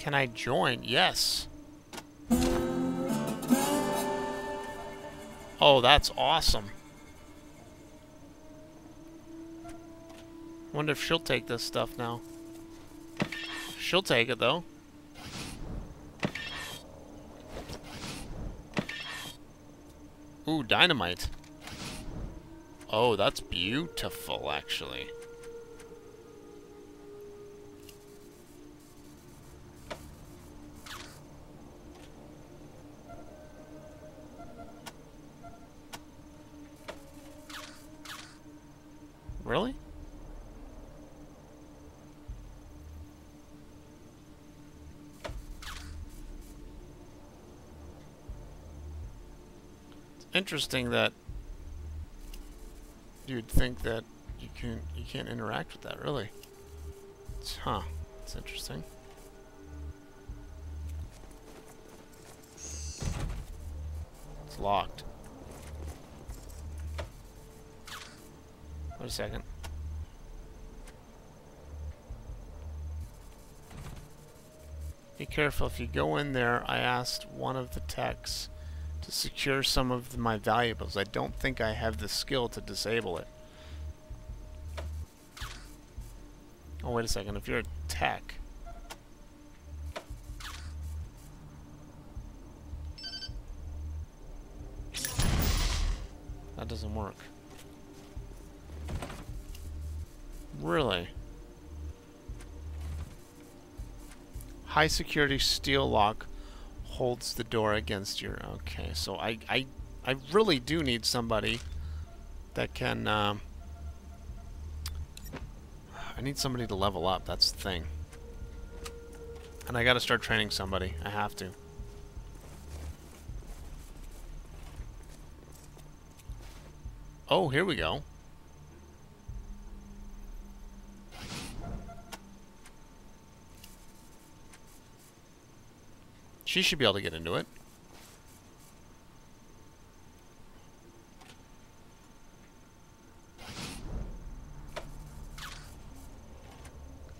Can I join? Yes. Oh, that's awesome. Wonder if she'll take this stuff now. She'll take it, though. Ooh, dynamite. Oh, that's beautiful, actually. Really? It's interesting that you'd think that you can you can't interact with that really. It's, huh. It's interesting. It's locked. Wait a second. Be careful, if you go in there, I asked one of the techs to secure some of my valuables. I don't think I have the skill to disable it. Oh, wait a second, if you're a tech... That doesn't work. Really? High security steel lock holds the door against your... Okay, so I, I, I really do need somebody that can... Um, I need somebody to level up, that's the thing. And I gotta start training somebody. I have to. Oh, here we go. She should be able to get into it.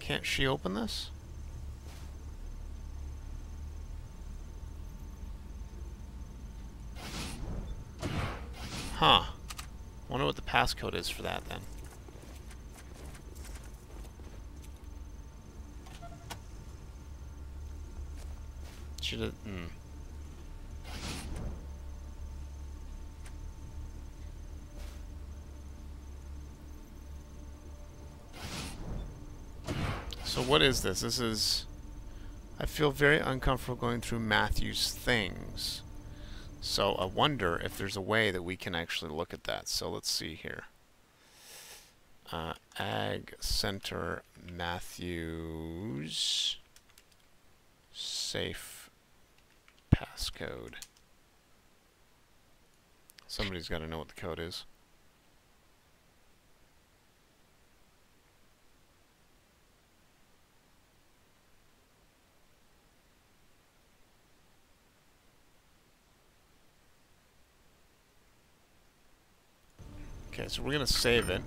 Can't she open this? Huh. Wonder what the passcode is for that then. Should have. So what is this? This is... I feel very uncomfortable going through Matthew's things. So I wonder if there's a way that we can actually look at that. So let's see here. Uh, Ag Center Matthews safe passcode. Somebody's got to know what the code is. Okay, so we're going to save it.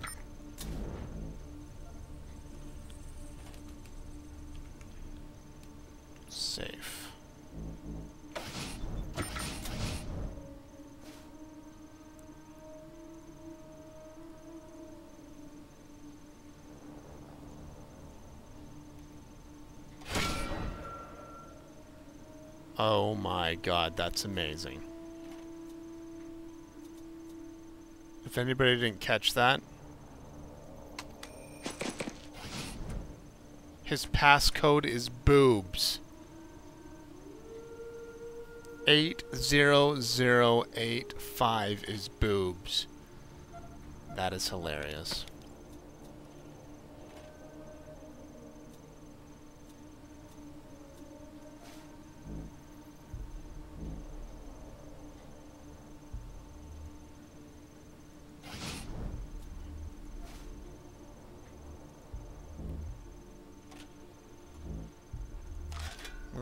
Oh my god, that's amazing. If anybody didn't catch that, his passcode is boobs. 80085 is boobs. That is hilarious.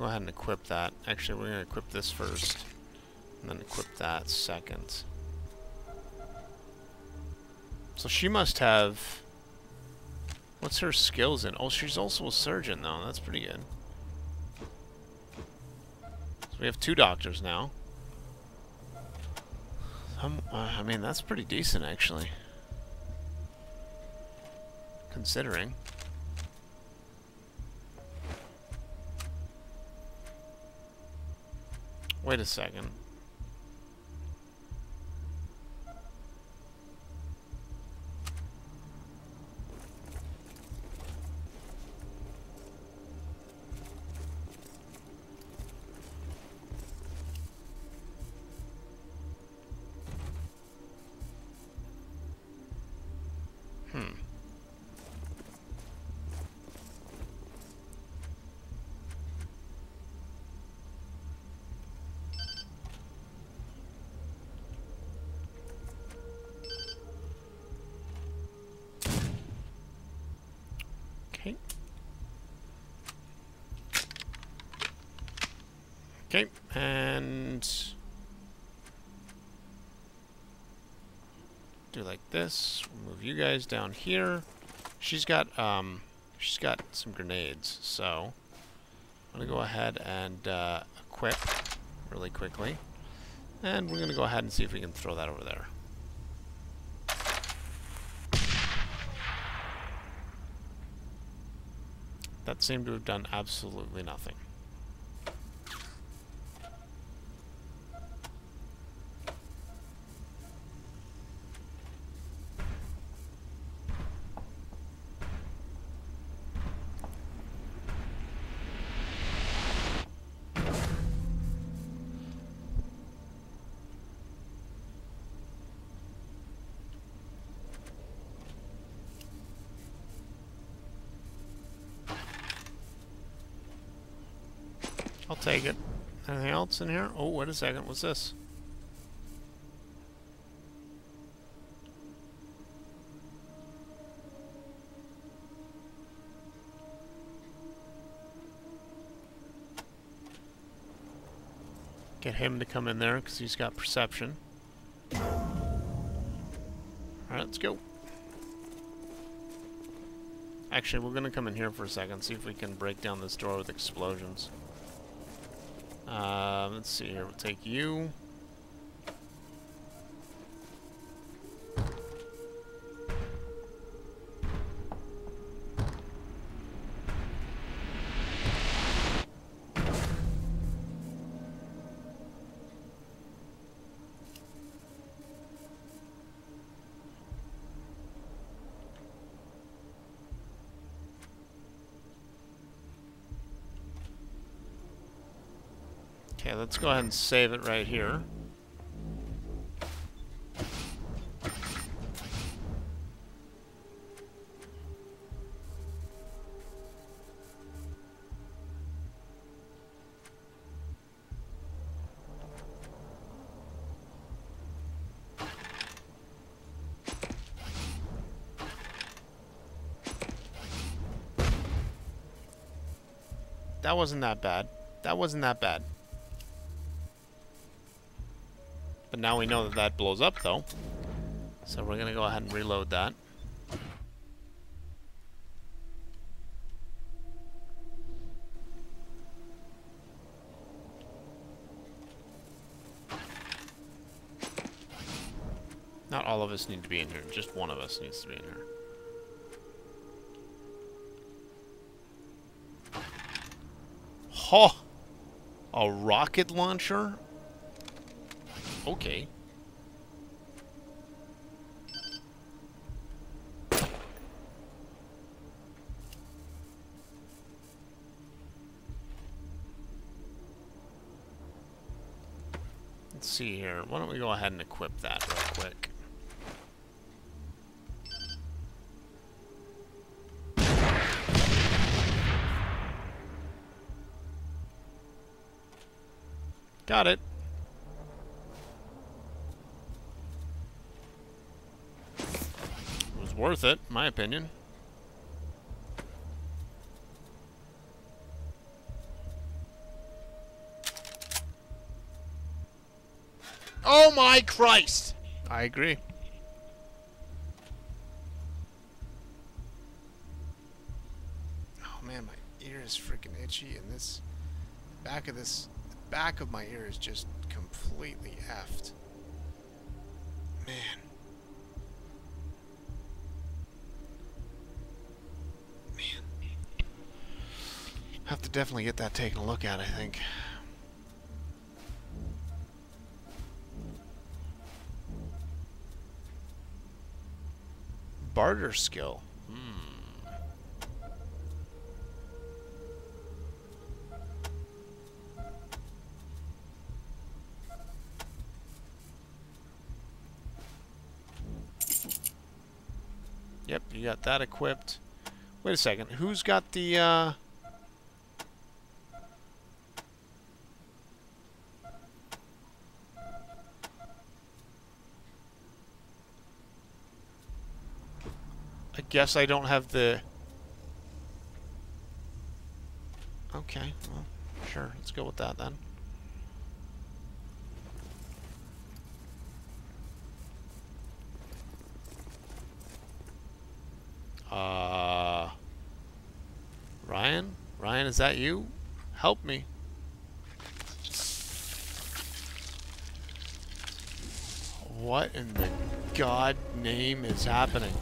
Go ahead and equip that. Actually, we're going to equip this first. And then equip that second. So she must have... What's her skills in? Oh, she's also a surgeon, though. That's pretty good. we have two doctors now. Um, uh, I mean, that's pretty decent, actually. Considering. Wait a second. Hmm. Okay. Okay, and do like this. Move you guys down here. She's got um, she's got some grenades, so I'm gonna go ahead and uh, equip really quickly, and we're gonna go ahead and see if we can throw that over there. That seemed to have done absolutely nothing. I'll take it. Anything else in here? Oh, wait a second. What's this? Get him to come in there because he's got perception. Alright, let's go. Actually, we're going to come in here for a second, see if we can break down this door with explosions. Uh, let's see here. We'll take you. Okay, let's go ahead and save it right here. That wasn't that bad. That wasn't that bad. But now we know that that blows up, though. So we're going to go ahead and reload that. Not all of us need to be in here. Just one of us needs to be in here. Ho! A rocket launcher? Okay. Let's see here. Why don't we go ahead and equip that real quick. Got it. It was worth it, my opinion. Oh my Christ! I agree. Oh man, my ear is freaking itchy, and this back of this back of my ear is just completely effed. Man. Man. Have to definitely get that taken a look at, I think. Barter skill. Hmm. Yep, you got that equipped. Wait a second. Who's got the, uh... I guess I don't have the... Okay, well, sure. Let's go with that then. Uh... Ryan? Ryan, is that you? Help me. What in the god name is happening?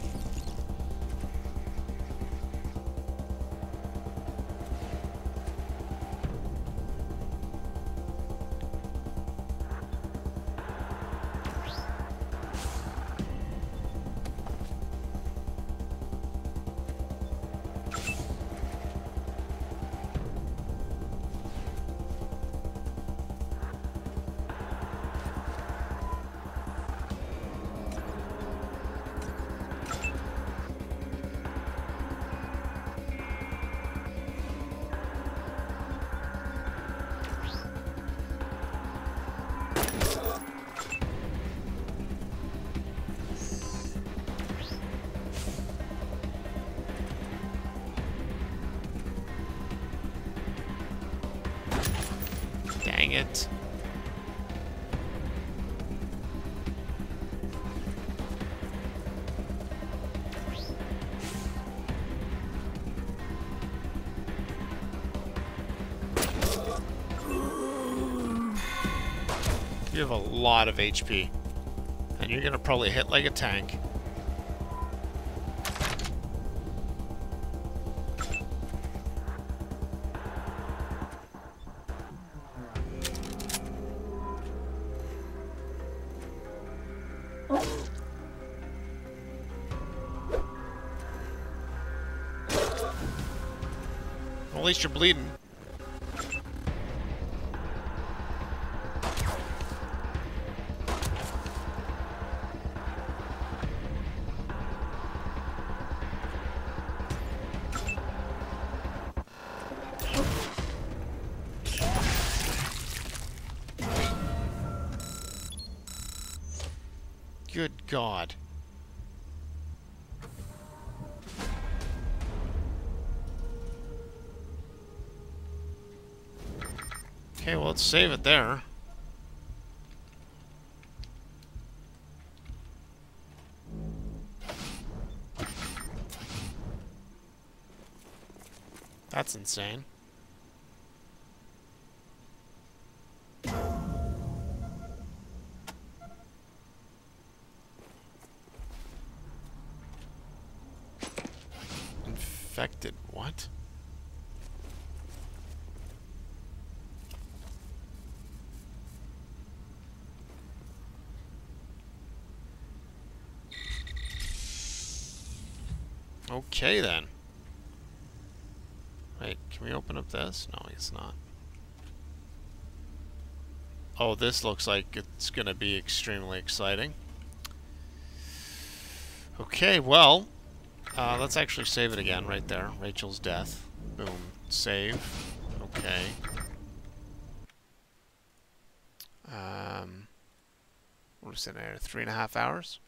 It. You have a lot of HP. And you're gonna probably hit like a tank. Least you're bleeding. Good God. Let's save it there. That's insane. Infected, what? Okay then. Wait, can we open up this? No, it's not. Oh, this looks like it's going to be extremely exciting. Okay, well, uh, let's actually save it again right there. Rachel's death. Boom. Save. Okay. Um, what was it there? Three and a half hours?